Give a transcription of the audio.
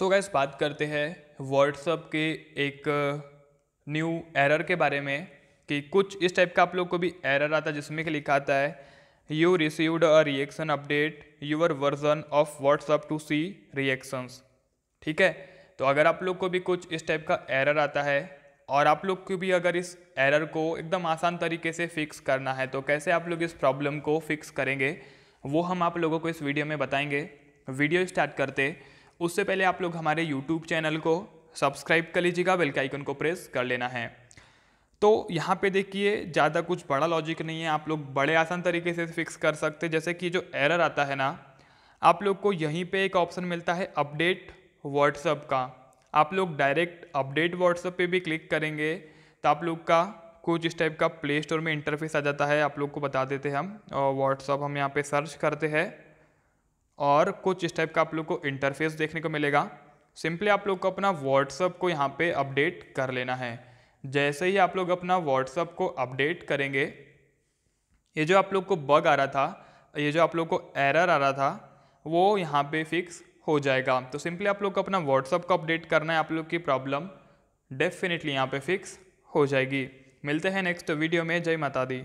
सो gas बात करते हैं व्हाट्सअप के एक न्यू एरर के बारे में कि कुछ इस टाइप का आप लोग को भी एरर आता है जिसमें कि लिखा आता है you received a reaction update your version of WhatsApp to see reactions ठीक है? तो अगर आप लोग को भी कुछ इस टाइप का एरर आता है और आप लोग को भी अगर इस एरर को एकदम आसान तरीके से फिक्स करना है तो कैसे आप लोग इस प्रॉब्लम को फिक्स करेंगे, वो हम आप लोगों को इस वीडियो में बताएँगे। वीडियो स्टार्ट करते उससे पहले आप लोग हमारे यूट्यूब चैनल को सब्सक्राइब कर लीजिएगा, बेल के आइकन को प्रेस कर लेना है। तो यहाँ पे देखिए, ज़्यादा कुछ बड़ा लॉजिक नहीं है, आप लोग बड़े आसान तरीके से फिक्स कर सकते जैसे कि जो एरर आता है ना, आप लोग को यहीं पे एक ऑप्शन मिलता है अपडेट व्हाट्सअप का। आप लोग डायरेक्ट अपडेट व्हाट्सअप पे भी क्लिक करेंगे तो आप लोग का कुछ इस टाइप का प्ले स्टोर में इंटरफेस आ जाता है। आप लोग को बता देते हैं हम व्हाट्सअप हम यहाँ पे सर्च करते हैं। और कुछ इस टाइप का आप लोग को इंटरफेस देखने को मिलेगा। सिंपली आप लोग को अपना व्हाट्सअप को यहाँ पे अपडेट कर लेना है। जैसे ही आप लोग अपना व्हाट्सअप को अपडेट करेंगे, ये जो आप लोग को बग आ रहा था, ये जो आप लोग को एरर आ रहा था, वो यहाँ पे फिक्स हो जाएगा। तो सिंपली आप लोग को अपना व्हाट्सअप को अपडेट करना है, आप लोग की प्रॉब्लम डेफिनेटली यहाँ पे फिक्स हो जाएगी। मिलते हैं नेक्स्ट वीडियो में। जय माता दी।